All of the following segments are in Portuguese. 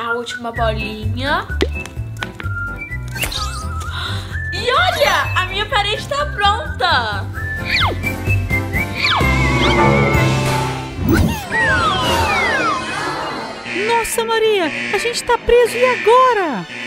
A última bolinha. E olha, a minha parede tá pronta. Nossa, Maria, a gente tá preso e agora?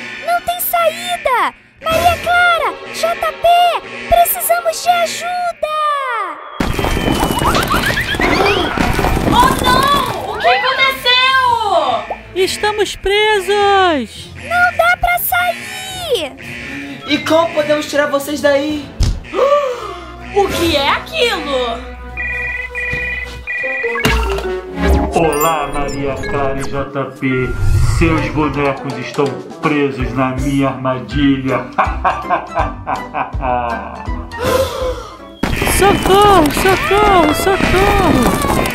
Estamos presos! Não dá pra sair! E como podemos tirar vocês daí? O que é aquilo? Olá, Maria Clara e JP. Seus bonecos estão presos na minha armadilha. Socorro, socorro, socorro!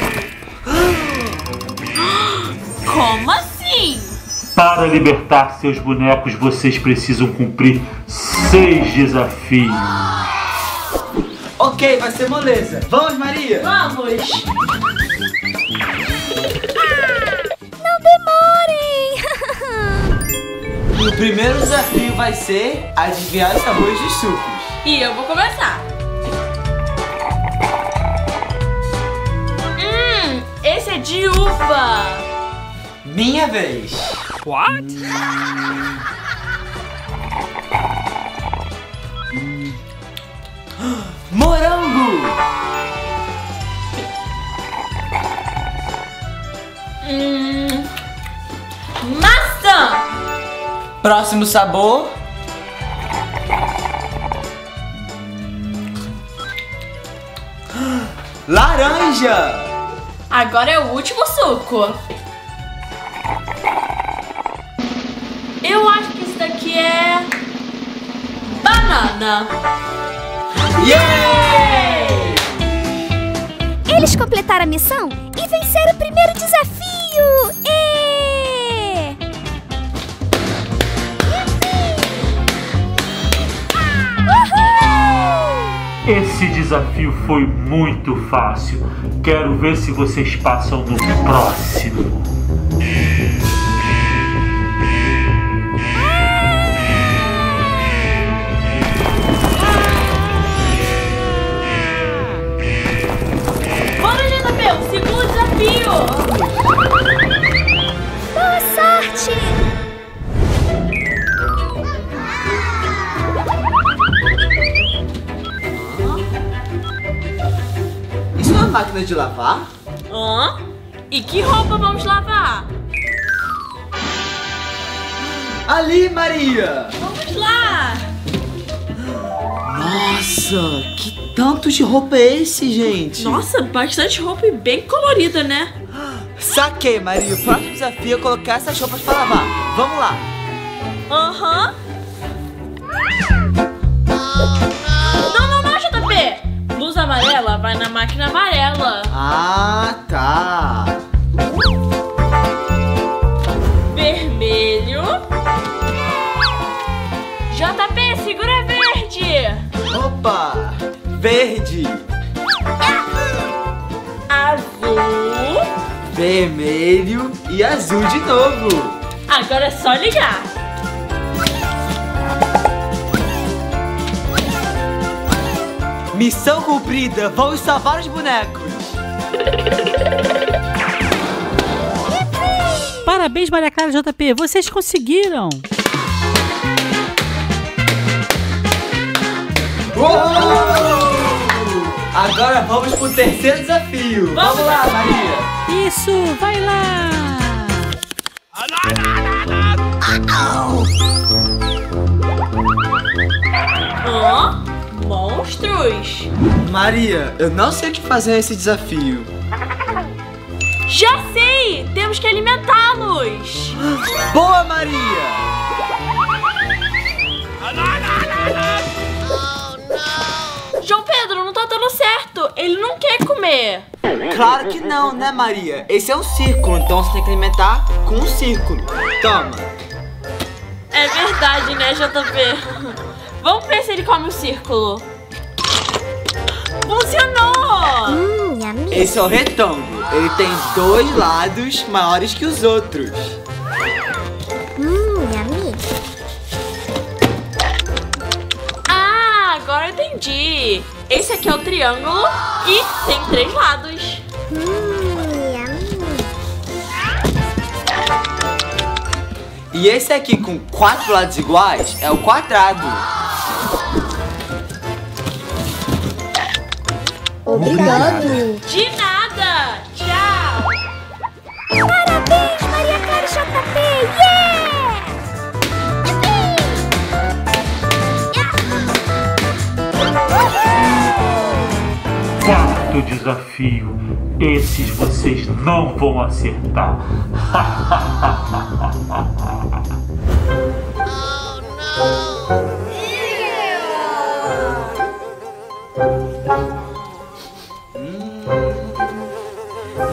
Para libertar seus bonecos, vocês precisam cumprir seis desafios. Ok, vai ser moleza. Vamos, Maria? Vamos! Não demorem! O primeiro desafio vai ser adivinhar os sabores dos sucos. E eu vou começar. Hum, esse é de uva. Minha vez. What? Morango. Hum, maçã. Próximo sabor. Laranja. Agora é o último suco. Eu acho que isso daqui é banana. Yay! Eles completaram a missão e venceram o primeiro desafio! Ê! Uhul! Esse desafio foi muito fácil. Quero ver se vocês passam no próximo. Máquina de lavar? Hã? E que roupa vamos lavar? Ali, Maria! Vamos lá. Nossa, que tanto de roupa é esse, gente? Nossa, bastante roupa e bem colorida, né? Saquei, Maria. O próximo desafio é colocar essas roupas pra lavar. Vamos lá. Aham. Não, vai na máquina amarela. Ah, tá. Vermelho. JP, segura verde. Opa! Verde, Azul. vermelho e azul de novo. Agora é só ligar. Missão cumprida. Vamos salvar os bonecos. Parabéns, Maria Clara e JP, vocês conseguiram! Uou! Agora vamos pro terceiro desafio. Vamos lá, Maria. Isso, vai lá! Hã? Monstros. Maria, eu não sei o que fazer nesse desafio. Já sei! Temos que alimentá-los! Boa, Maria! João Pedro, não tá dando certo! Ele não quer comer! Claro que não, né, Maria? Esse é um círculo, então você tem que alimentar com um círculo. Toma. É verdade, né, JP? Vamos ver se ele come o círculo. Funcionou! Hum, yummy. Esse é o retângulo. Ele tem dois lados maiores que os outros. Hum, yummy. Ah, agora eu entendi. Esse aqui é o triângulo e tem três lados. Hum, yummy. E esse aqui com quatro lados iguais é o quadrado. Obrigado. De nada! Tchau! Parabéns, Maria Clara e JP! Yeah! Quarto desafio. Esses vocês não vão acertar.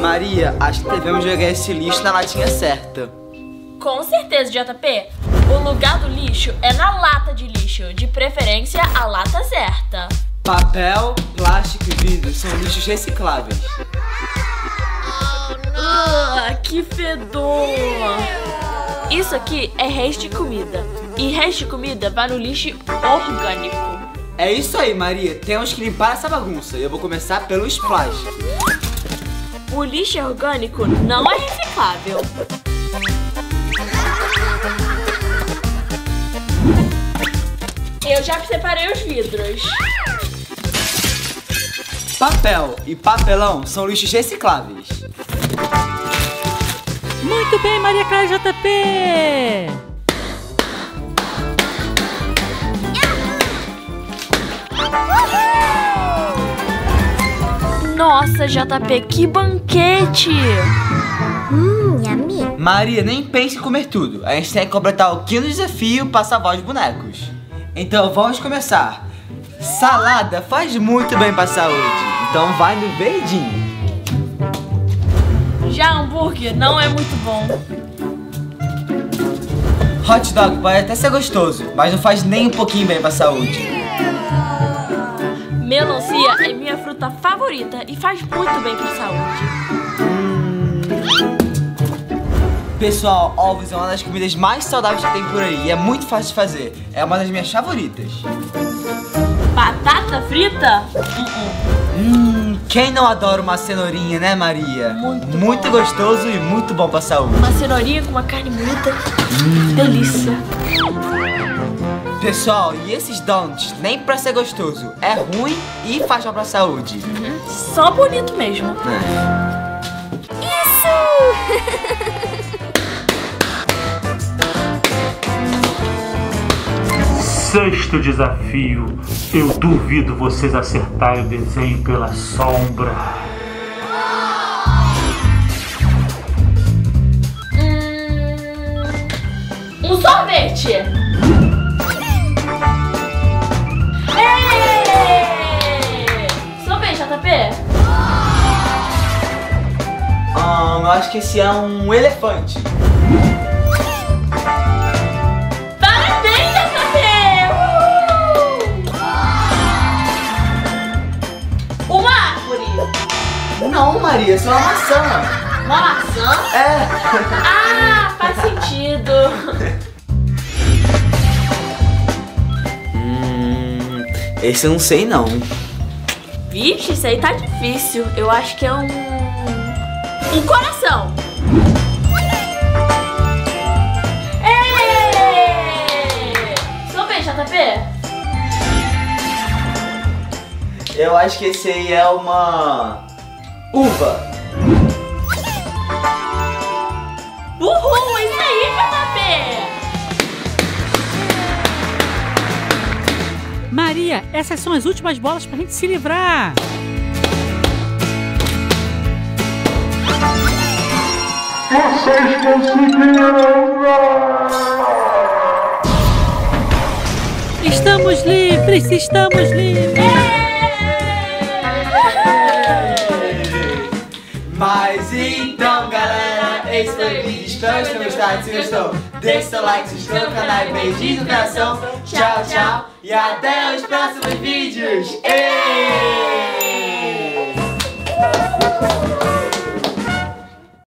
Maria, acho que devemos jogar esse lixo na latinha certa. Com certeza, JP. O lugar do lixo é na lata de lixo, de preferência a lata certa. Papel, plástico e vidro são lixos recicláveis. Ah, que fedor! Isso aqui é resto de comida. E resto de comida vai no lixo orgânico. É isso aí, Maria. Temos que limpar essa bagunça. E eu vou começar pelos plásticos. O lixo orgânico não é reciclável. Eu já separei os vidros. Papel e papelão são lixos recicláveis. Muito bem, Maria Clara JP! Nossa, JP, que banquete! Hum, yummy. Maria, nem pense em comer tudo. A gente tem que completar o quinto desafio para salvar os bonecos. Então vamos começar. Salada faz muito bem para a saúde. Então vai no verdinho. Já hambúrguer não é muito bom. Hot dog pode até ser gostoso, mas não faz nem um pouquinho bem para a saúde. Melancia é minha fruta favorita e faz muito bem pra saúde. Pessoal, ovos é uma das comidas mais saudáveis que tem por aí e é muito fácil de fazer. É uma das minhas favoritas. Batata frita? Hum, quem não adora uma cenourinha, né, Maria? Muito bom. gostoso e muito bom pra saúde. Uma cenourinha com uma carne moída. Delícia. Pessoal, e esses donuts, nem pra ser gostoso, é ruim e faz mal pra saúde. Só bonito mesmo. Sexto desafio. Eu duvido vocês acertarem o desenho pela sombra. Hum, um sorvete. Acho que esse é um elefante. Parabéns, JP! Uhul! Uma árvore. Não, Maria, isso é uma maçã. Uma maçã? É. Ah, faz sentido. hum, esse eu não sei não. Vixe, isso aí tá difícil. Eu acho que é um. Um coração. Ê! Sorvete, JP. Eu acho que esse aí é uma uva. Uhul, isso aí, JP. Maria, essas são as últimas bolas pra gente se livrar. Vocês conseguiram! Estamos livres, estamos livres. Mas então, galera, esse foi o vídeo. Espero que tenham gostado. Se gostou, deixe seu like, se inscreva no canal e beijinhos no coração. Tchau, tchau. E até os próximos vídeos. Êêêê!